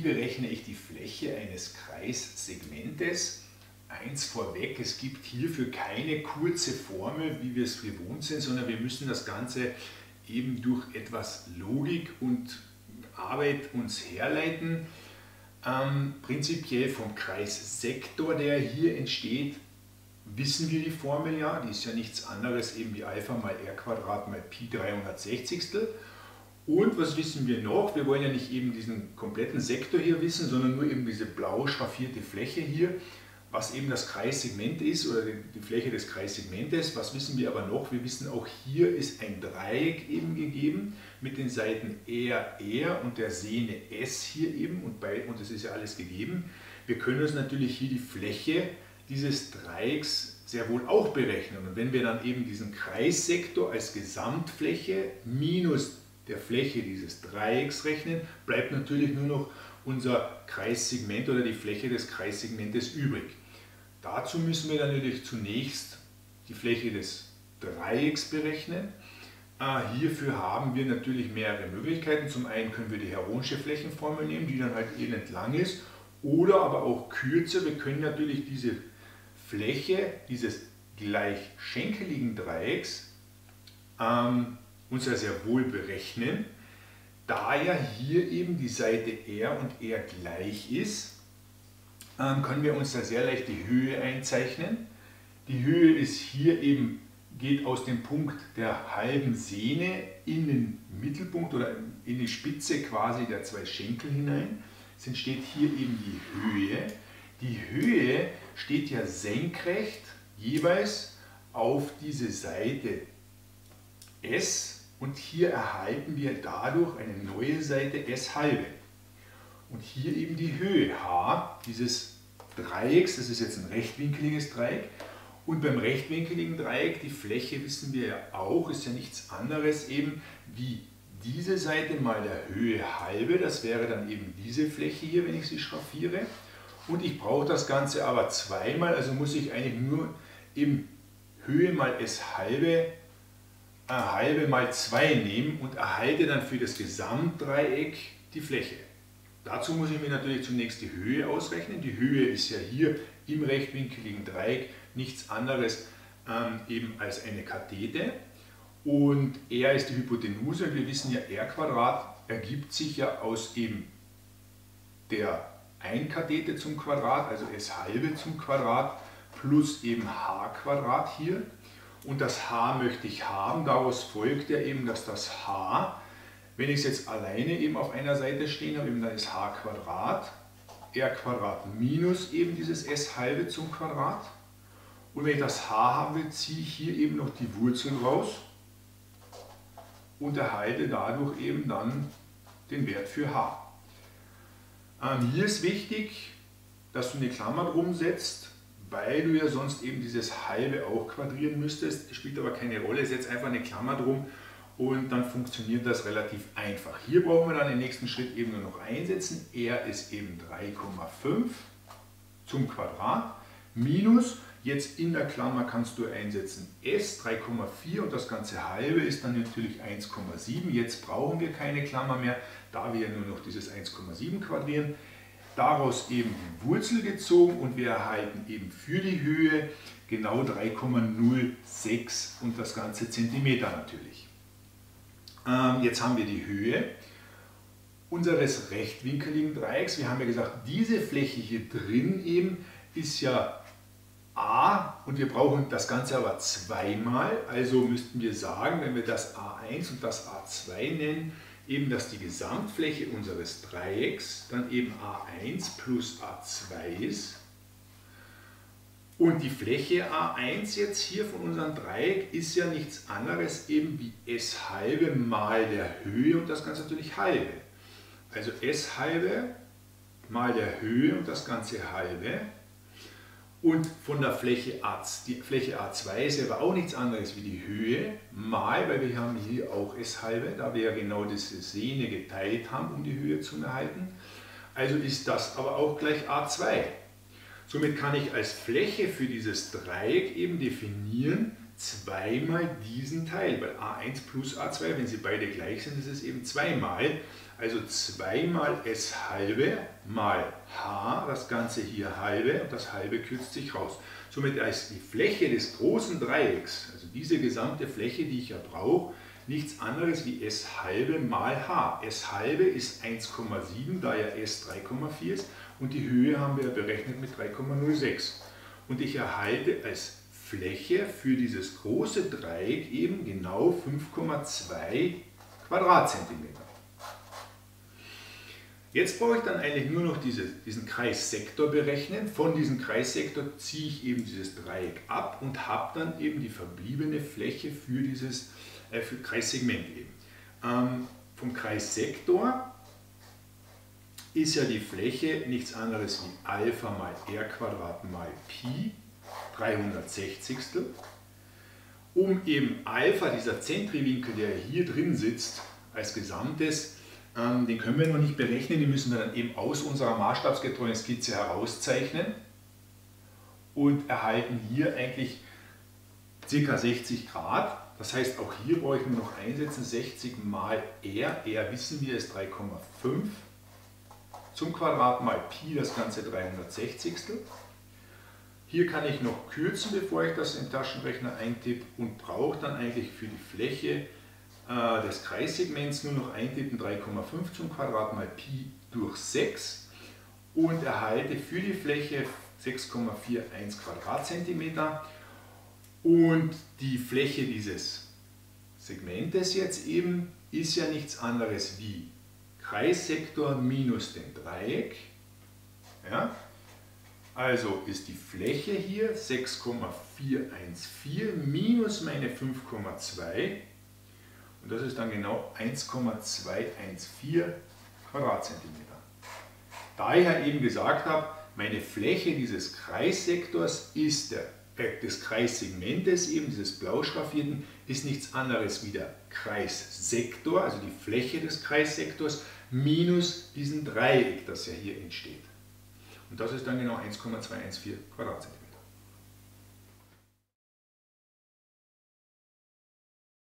berechne ich die Fläche eines Kreissegmentes? Eins vorweg, es gibt hierfür keine kurze Formel, wie wir es gewohnt sind, sondern wir müssen das Ganze eben durch etwas Logik und Arbeit uns herleiten. Ähm, prinzipiell vom Kreissektor, der hier entsteht, wissen wir die Formel ja. Die ist ja nichts anderes eben wie Alpha mal r Quadrat mal Pi 360. Und was wissen wir noch? Wir wollen ja nicht eben diesen kompletten Sektor hier wissen, sondern nur eben diese blau schraffierte Fläche hier, was eben das Kreissegment ist oder die Fläche des Kreissegmentes. Was wissen wir aber noch? Wir wissen auch hier ist ein Dreieck eben gegeben mit den Seiten R, R und der Sehne S hier eben und, bei, und das ist ja alles gegeben. Wir können uns natürlich hier die Fläche dieses Dreiecks sehr wohl auch berechnen. Und wenn wir dann eben diesen Kreissektor als Gesamtfläche minus der Fläche dieses Dreiecks rechnen, bleibt natürlich nur noch unser Kreissegment oder die Fläche des Kreissegmentes übrig. Dazu müssen wir dann natürlich zunächst die Fläche des Dreiecks berechnen. Äh, hierfür haben wir natürlich mehrere Möglichkeiten. Zum einen können wir die Heronische Flächenformel nehmen, die dann halt elend lang ist, oder aber auch kürzer. Wir können natürlich diese Fläche dieses gleich schenkeligen Dreiecks ähm, uns ja sehr wohl berechnen. Da ja hier eben die Seite R und R gleich ist, ähm, können wir uns da sehr leicht die Höhe einzeichnen. Die Höhe ist hier eben, geht aus dem Punkt der halben Sehne in den Mittelpunkt oder in die Spitze quasi der zwei Schenkel hinein. Es entsteht hier eben die Höhe. Die Höhe steht ja senkrecht jeweils auf diese Seite S und hier erhalten wir dadurch eine neue Seite S halbe. Und hier eben die Höhe h dieses Dreiecks, das ist jetzt ein rechtwinkeliges Dreieck. Und beim rechtwinkeligen Dreieck, die Fläche wissen wir ja auch, ist ja nichts anderes eben wie diese Seite mal der Höhe halbe, das wäre dann eben diese Fläche hier, wenn ich sie schraffiere. Und ich brauche das Ganze aber zweimal, also muss ich eigentlich nur eben Höhe mal S halbe eine halbe mal 2 nehmen und erhalte dann für das Gesamtdreieck die Fläche. Dazu muss ich mir natürlich zunächst die Höhe ausrechnen. Die Höhe ist ja hier im rechtwinkeligen Dreieck nichts anderes ähm, eben als eine Kathete. Und R ist die Hypotenuse wir wissen ja, R ergibt sich ja aus eben der Einkathete zum Quadrat, also S halbe zum Quadrat, plus eben H Quadrat hier und das h möchte ich haben. Daraus folgt ja eben, dass das h, wenn ich es jetzt alleine eben auf einer Seite stehen habe, eben dann ist h Quadrat, r Quadrat minus eben dieses s halbe zum Quadrat. Und wenn ich das h haben will, ziehe ich hier eben noch die Wurzel raus und erhalte dadurch eben dann den Wert für h. Ähm, hier ist wichtig, dass du eine Klammer drum setzt, weil du ja sonst eben dieses halbe auch quadrieren müsstest. Spielt aber keine Rolle, ist jetzt einfach eine Klammer drum und dann funktioniert das relativ einfach. Hier brauchen wir dann im nächsten Schritt eben nur noch einsetzen. R ist eben 3,5 zum Quadrat minus, jetzt in der Klammer kannst du einsetzen S 3,4 und das ganze halbe ist dann natürlich 1,7. Jetzt brauchen wir keine Klammer mehr, da wir nur noch dieses 1,7 quadrieren daraus eben die Wurzel gezogen und wir erhalten eben für die Höhe genau 3,06 und das ganze Zentimeter natürlich. Ähm, jetzt haben wir die Höhe unseres rechtwinkeligen Dreiecks. Wir haben ja gesagt, diese Fläche hier drin eben ist ja a und wir brauchen das Ganze aber zweimal. Also müssten wir sagen, wenn wir das a1 und das a2 nennen, eben, dass die Gesamtfläche unseres Dreiecks dann eben A1 plus A2 ist. Und die Fläche A1 jetzt hier von unserem Dreieck ist ja nichts anderes eben wie S halbe mal der Höhe und das Ganze natürlich halbe. Also S halbe mal der Höhe und das Ganze halbe und von der Fläche A, die Fläche A2 ist aber auch nichts anderes wie die Höhe mal, weil wir haben hier auch S halbe, da wir ja genau diese Sehne geteilt haben, um die Höhe zu erhalten. Also ist das aber auch gleich A2. Somit kann ich als Fläche für dieses Dreieck eben definieren zweimal diesen Teil, weil a1 plus a2, wenn sie beide gleich sind, ist es eben zweimal. Also zweimal s halbe mal h, das Ganze hier halbe und das halbe kürzt sich raus. Somit ist die Fläche des großen Dreiecks, also diese gesamte Fläche, die ich ja brauche, nichts anderes wie s halbe mal h. s halbe ist 1,7, da ja s 3,4 ist und die Höhe haben wir ja berechnet mit 3,06. Und ich erhalte als Fläche für dieses große Dreieck eben genau 5,2 Quadratzentimeter. Jetzt brauche ich dann eigentlich nur noch diese, diesen Kreissektor berechnen. Von diesem Kreissektor ziehe ich eben dieses Dreieck ab und habe dann eben die verbliebene Fläche für dieses äh, für Kreissegment eben. Ähm, vom Kreissektor ist ja die Fläche nichts anderes wie Alpha mal r Quadrat mal Pi 360. Um eben Alpha, dieser Zentriwinkel, der hier drin sitzt, als Gesamtes, ähm, den können wir noch nicht berechnen, den müssen wir dann eben aus unserer maßstabsgetreuen Skizze herauszeichnen und erhalten hier eigentlich ca. 60 Grad. Das heißt, auch hier brauche ich nur noch einsetzen, 60 mal r, r wissen wir ist 3,5 zum Quadrat mal Pi, das Ganze 360. Hier kann ich noch kürzen, bevor ich das im Taschenrechner eintippe und brauche dann eigentlich für die Fläche äh, des Kreissegments nur noch eintippen 3,5 zum Quadrat mal Pi durch 6 und erhalte für die Fläche 6,41 Quadratzentimeter und die Fläche dieses Segmentes jetzt eben ist ja nichts anderes wie Kreissektor minus den Dreieck. Ja? Also ist die Fläche hier 6,414 minus meine 5,2 und das ist dann genau 1,214 Quadratzentimeter. Da ich ja eben gesagt habe, meine Fläche dieses Kreissektors ist der, äh, des Kreissegmentes, eben dieses blau schraffierten, ist nichts anderes wie der Kreissektor, also die Fläche des Kreissektors, minus diesen Dreieck, das ja hier entsteht. Und das ist dann genau 1,214 Quadratzentimeter.